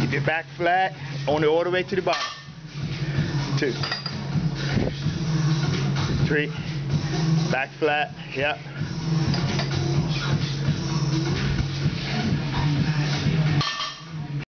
Keep your back flat, only all the way to the bottom. Two. Three. Back flat, yep.